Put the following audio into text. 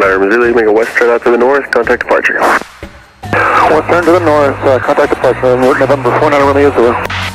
49 Zulu, make a west turn out to the north, contact departure. West turn to the north, uh, contact departure, November 49 Romeo Zulu.